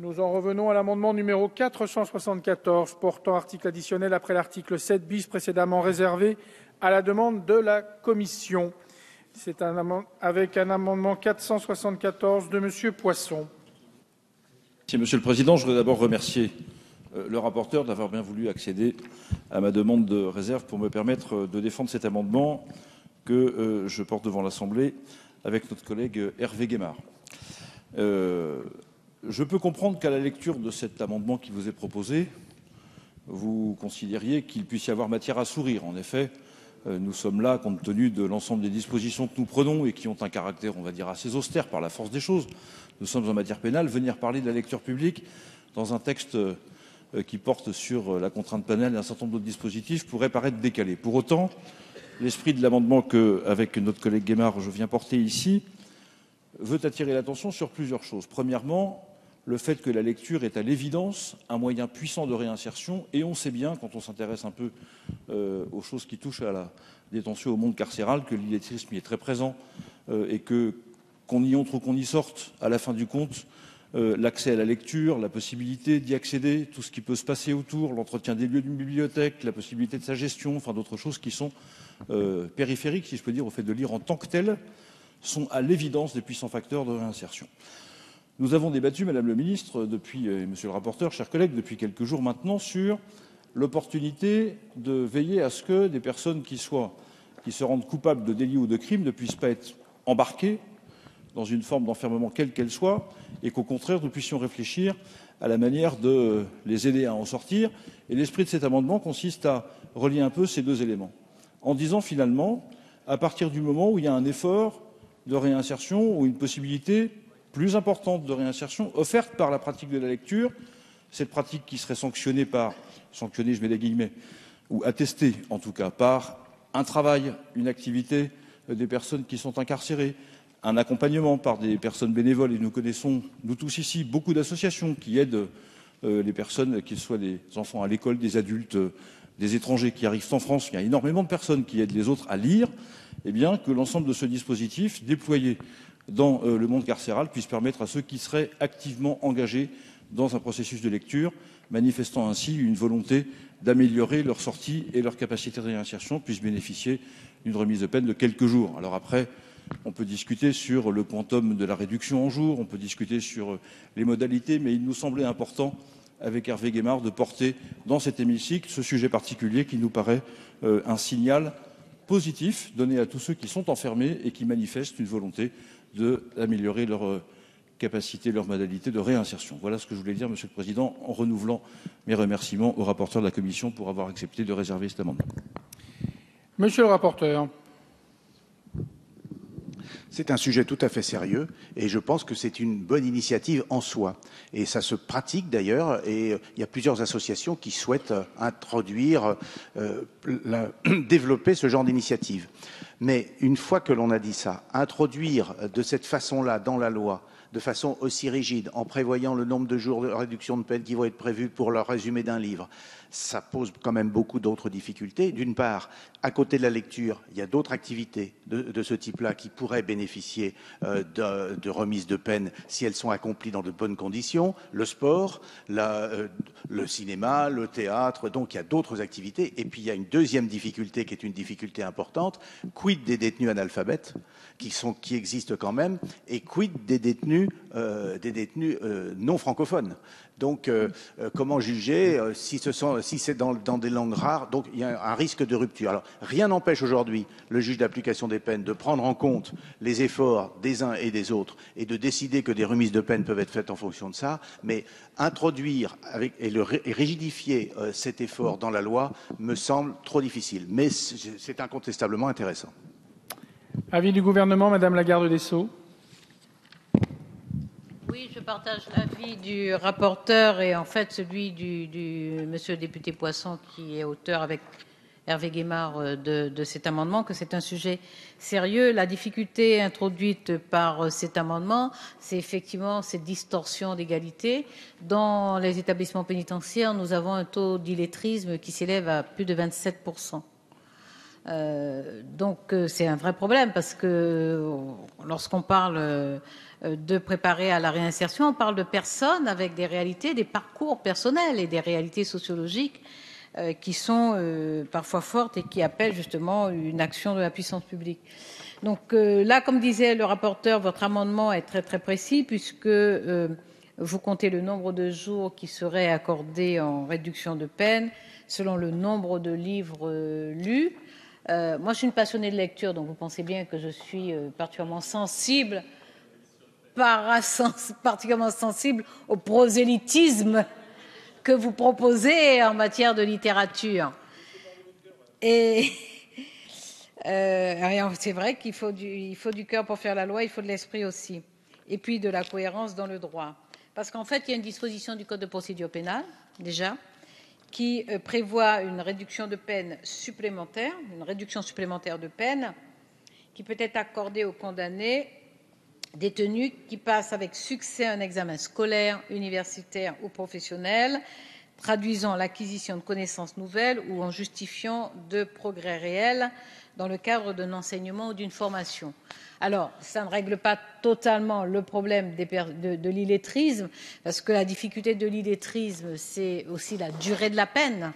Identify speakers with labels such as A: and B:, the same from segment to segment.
A: Nous en revenons à l'amendement numéro 474 portant article additionnel après l'article 7 bis précédemment réservé à la demande de la commission. C'est un avec un amendement 474 de Monsieur Poisson.
B: Merci Monsieur le Président. Je voudrais d'abord remercier euh, le rapporteur d'avoir bien voulu accéder à ma demande de réserve pour me permettre euh, de défendre cet amendement que euh, je porte devant l'Assemblée avec notre collègue Hervé Guémard. Je peux comprendre qu'à la lecture de cet amendement qui vous est proposé, vous considériez qu'il puisse y avoir matière à sourire. En effet, euh, nous sommes là, compte tenu de l'ensemble des dispositions que nous prenons et qui ont un caractère, on va dire, assez austère par la force des choses. Nous sommes en matière pénale. Venir parler de la lecture publique dans un texte euh, qui porte sur euh, la contrainte pénale et un certain nombre d'autres dispositifs pourrait paraître décalé. Pour autant, l'esprit de l'amendement que, avec notre collègue Guémard, je viens porter ici, veut attirer l'attention sur plusieurs choses. Premièrement, le fait que la lecture est à l'évidence un moyen puissant de réinsertion et on sait bien, quand on s'intéresse un peu euh, aux choses qui touchent à la détention au monde carcéral, que l'illettrisme y est très présent euh, et que qu'on y entre ou qu'on y sorte, à la fin du compte, euh, l'accès à la lecture, la possibilité d'y accéder, tout ce qui peut se passer autour, l'entretien des lieux d'une bibliothèque, la possibilité de sa gestion, enfin d'autres choses qui sont périphériques, si je peux dire, au fait de lire en tant que tel, sont à l'évidence des puissants facteurs de réinsertion. Nous avons débattu, Madame le Ministre, depuis, et Monsieur le rapporteur, chers collègues, depuis quelques jours maintenant, sur l'opportunité de veiller à ce que des personnes qui se rendent coupables de délits ou de crimes ne puissent pas être embarquées dans une forme d'enfermement quelle qu'elle soit, et qu'au contraire, nous puissions réfléchir à la manière de les aider à en sortir. Et l'esprit de cet amendement consiste à relier un peu ces deux éléments, en disant finalement, à partir du moment où il y a un effort de réinsertion ou une possibilité plus importante de réinsertion offerte par la pratique de la lecture, cette pratique qui serait sanctionnée par, sanctionnée je mets des guillemets, ou attestée en tout cas par un travail, une activité euh, des personnes qui sont incarcérées, un accompagnement par des personnes bénévoles, et nous connaissons, nous tous ici, beaucoup d'associations qui aident euh, les personnes, qu'ils soient des enfants à l'école, des adultes, euh, des étrangers qui arrivent en France, il y a énormément de personnes qui aident les autres à lire, eh bien que l'ensemble de ce dispositif déployé dans euh, le monde carcéral puisse permettre à ceux qui seraient activement engagés dans un processus de lecture, manifestant ainsi une volonté d'améliorer leur sortie et leur capacité de réinsertion, puissent bénéficier d'une remise de peine de quelques jours. Alors après, on peut discuter sur le quantum de la réduction en jours, on peut discuter sur euh, les modalités, mais il nous semblait important, avec Hervé Guémard, de porter dans cet hémicycle ce sujet particulier qui nous paraît euh, un signal positif donné à tous ceux qui sont enfermés et qui manifestent une volonté d'améliorer leur euh, capacité, leur modalité de réinsertion. Voilà ce que je voulais dire, Monsieur le Président, en renouvelant mes remerciements au rapporteur de la Commission pour avoir accepté de réserver cet amendement.
A: Monsieur le rapporteur.
C: C'est un sujet tout à fait sérieux et je pense que c'est une bonne initiative en soi. Et ça se pratique d'ailleurs et il y a plusieurs associations qui souhaitent introduire, euh, la, développer ce genre d'initiative. Mais une fois que l'on a dit ça, introduire de cette façon-là dans la loi, de façon aussi rigide, en prévoyant le nombre de jours de réduction de peine qui vont être prévus pour le résumé d'un livre, ça pose quand même beaucoup d'autres difficultés. D'une part, à côté de la lecture, il y a d'autres activités de, ce type-là qui pourraient bénéficier euh, de, de remise de peine si elles sont accomplies dans de bonnes conditions. Le sport, euh, le cinéma, le théâtre, donc il y a d'autres activités. Et puis il y a une deuxième difficulté qui est une difficulté importante. Quid des détenus analphabètes qui, existent quand même et quid des détenus, euh, euh, non francophones? Donc, euh, euh, comment juger euh, si c'est si dans, des langues rares Donc, il y a un risque de rupture. Alors, rien n'empêche aujourd'hui le juge d'application des peines de prendre en compte les efforts des uns et des autres et de décider que des remises de peine peuvent être faites en fonction de ça. Mais introduire et, rigidifier cet effort dans la loi me semble trop difficile. Mais c'est incontestablement intéressant.
A: Avis du gouvernement, Madame la garde des Sceaux.
D: Oui, je partage l'avis du rapporteur et en fait celui du, monsieur le député Poisson qui est auteur avec Hervé Guémard euh, de, de cet amendement, que c'est un sujet sérieux. La difficulté introduite par euh, cet amendement, c'est effectivement cette distorsion d'égalité. Dans les établissements pénitentiaires, nous avons un taux d'illettrisme qui s'élève à plus de 27 donc c'est un vrai problème parce que lorsqu'on parle de préparer à la réinsertion, on parle de personnes avec des réalités, des parcours personnels et des réalités sociologiques qui sont parfois fortes et qui appellent justement une action de la puissance publique. Donc là, comme disait le rapporteur, votre amendement est très très précis puisque vous comptez le nombre de jours qui seraient accordés en réduction de peine selon le nombre de livres euh, lus. Euh, moi, je suis une passionnée de lecture, donc vous pensez bien que je suis euh, particulièrement sensible, particulièrement sensible au prosélytisme que vous proposez en matière de littérature. Et c'est vrai qu'il faut du cœur pour faire la loi, il faut de l'esprit aussi, et puis de la cohérence dans le droit. Parce qu'en fait, il y a une disposition du Code de procédure pénale, déjà, qui euh, prévoit une réduction de peine supplémentaire, une réduction supplémentaire de peine qui peut être accordée aux condamnés détenus qui passent avec succès un examen scolaire, universitaire ou professionnel, traduisant l'acquisition de connaissances nouvelles ou en justifiant de progrès réels dans le cadre d'un enseignement ou d'une formation. Alors, ça ne règle pas totalement le problème de, l'illettrisme, parce que la difficulté de l'illettrisme, c'est aussi la durée de la peine,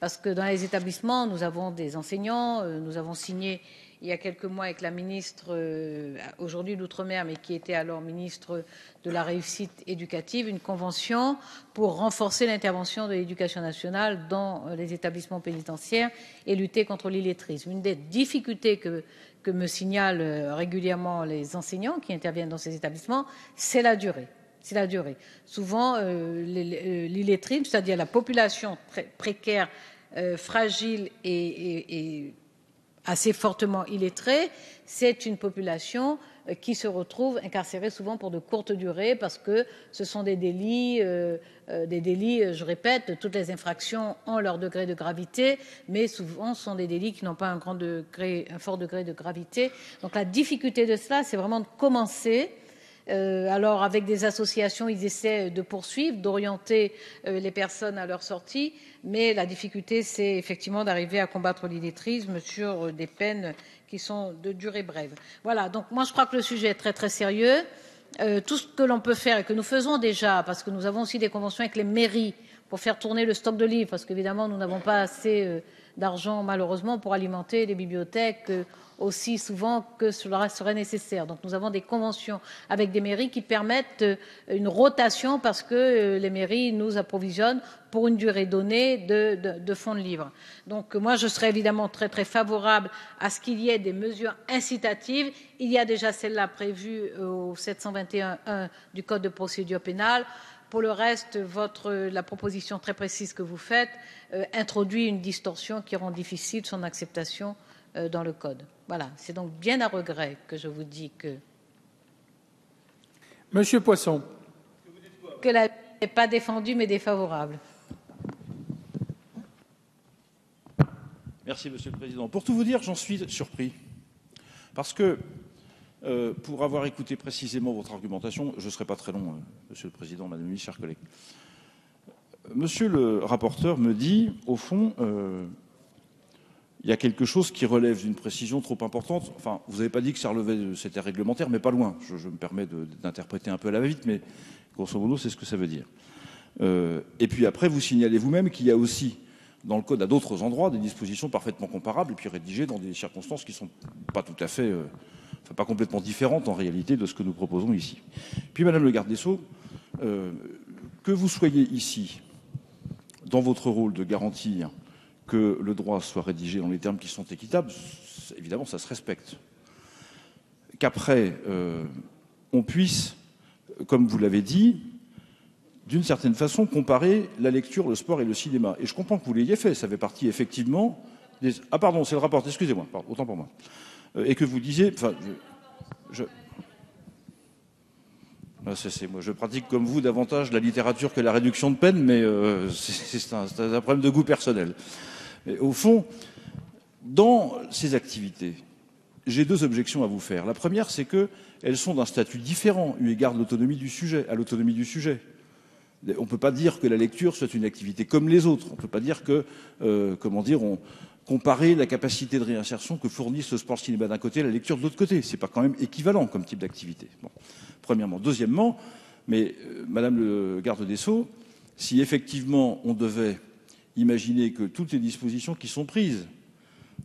D: parce que dans les établissements, nous avons des enseignants, euh, nous avons signé il y a quelques mois avec la ministre, euh, aujourd'hui d'Outre-mer, mais qui était alors ministre de la réussite éducative, une convention pour renforcer l'intervention de l'éducation nationale dans euh, les établissements pénitentiaires et lutter contre l'illettrisme. Une des difficultés que, me signalent euh, régulièrement les enseignants qui interviennent dans ces établissements, c'est la durée. C'est la durée. Souvent, l'illettrisme, c'est-à-dire la population précaire, fragile et assez fortement illettrés, c'est une population euh, qui se retrouve incarcérée souvent pour de courtes durées parce que ce sont des délits, euh, euh, des délits, je répète, toutes les infractions ont leur degré de gravité, mais souvent ce sont des délits qui n'ont pas un, grand degré, un fort degré de gravité. Donc la difficulté de cela, c'est vraiment de commencer alors, avec des associations, ils essaient de poursuivre, d'orienter euh, les personnes à leur sortie, mais la difficulté, c'est effectivement d'arriver à combattre l'illettrisme sur euh, des peines qui sont de durée brève. Voilà, donc moi je crois que le sujet est très très sérieux. tout ce que l'on peut faire et que nous faisons déjà, parce que nous avons aussi des conventions avec les mairies pour faire tourner le stock de livres, parce qu'évidemment nous n'avons pas assez d'argent malheureusement pour alimenter les bibliothèques aussi souvent que cela serait nécessaire. Donc nous avons des conventions avec des mairies qui permettent euh, une rotation parce que euh, les mairies nous approvisionnent pour une durée donnée de, fonds de livres. Donc moi je serais évidemment très très favorable à ce qu'il y ait des mesures incitatives. Il y a déjà celle-là prévue au 721.1 du Code de procédure pénale. Pour le reste, votre, la proposition très précise que vous faites euh, introduit une distorsion qui rend difficile son acceptation euh, dans le Code. Voilà, c'est donc bien à regret que je vous dis que.
A: Monsieur Poisson.
D: Que la n'est pas défendue mais défavorable.
B: Merci, Monsieur le Président. Pour tout vous dire, j'en suis surpris. Parce que, euh, pour avoir écouté précisément votre argumentation, je ne serai pas très long, euh, Monsieur le Président, Madame la Ministre, chers collègues. Monsieur le rapporteur me dit, au fond, il y a quelque chose qui relève d'une précision trop importante. Enfin, vous n'avez pas dit que ça relevait de c'était réglementaire, mais pas loin. Je, me permets d'interpréter un peu à la vite, mais grosso modo, c'est ce que ça veut dire. Euh, et puis après, vous signalez vous-même qu'il y a aussi dans le code à d'autres endroits des dispositions parfaitement comparables et puis rédigées dans des circonstances qui ne sont pas tout à fait, euh, enfin, pas complètement différentes en réalité de ce que nous proposons ici. Puis, Madame le garde des Sceaux, euh, que vous soyez ici dans votre rôle de garantir que le droit soit rédigé dans les termes qui sont équitables, évidemment, ça se respecte. Qu'après, euh, on puisse, comme vous l'avez dit, d'une certaine façon, comparer la lecture, le sport et le cinéma. Et je comprends que vous l'ayez fait, ça fait partie effectivement des... Ah pardon, c'est le rapport, excusez-moi, autant pour moi. Euh, et que vous disiez... Ah, je pratique comme vous davantage la littérature que la réduction de peine, mais euh, c'est un, problème de goût personnel. Au fond, dans ces activités, j'ai deux objections à vous faire. La première, c'est qu'elles sont d'un statut différent eu égard à l'autonomie du sujet. On ne peut pas dire que la lecture soit une activité comme les autres. On ne peut pas dire que, euh, comment dire, on comparer la capacité de réinsertion que fournissent le sport cinéma d'un côté et la lecture de l'autre côté. C'est pas quand même équivalent comme type d'activité. Premièrement. Deuxièmement, mais euh, Madame le garde des Sceaux, si effectivement on devait imaginer que toutes les dispositions qui sont prises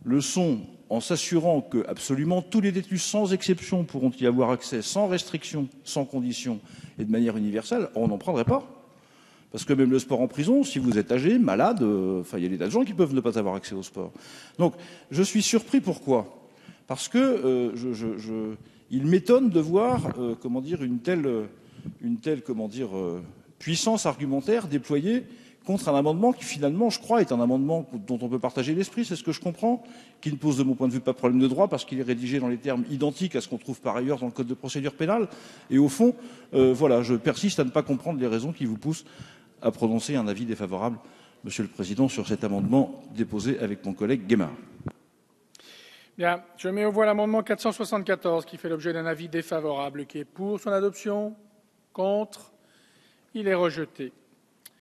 B: le sont en s'assurant que absolument tous les détenus sans exception pourront y avoir accès sans restriction, sans condition et de manière universelle, on n'en prendrait pas. Parce que même le sport en prison, si vous êtes âgé, malade, euh, enfin, il y a des tas de gens qui peuvent ne pas avoir accès au sport. Donc, je suis surpris. Pourquoi? Parce que euh, il m'étonne de voir, euh, comment dire, une telle, une telle, comment dire, puissance argumentaire déployée contre un amendement qui finalement, je crois, est un amendement dont on peut partager l'esprit, c'est ce que je comprends, qui ne pose de mon point de vue pas de problème de droit parce qu'il est rédigé dans les termes identiques à ce qu'on trouve par ailleurs dans le code de procédure pénale. Et au fond, voilà, je persiste à ne pas comprendre les raisons qui vous poussent à prononcer un avis défavorable, Monsieur le Président, sur cet amendement déposé avec mon collègue Guémard.
A: Bien, je mets au voie l'amendement 474 qui fait l'objet d'un avis défavorable. Qui est pour son adoption? Contre? Il est rejeté.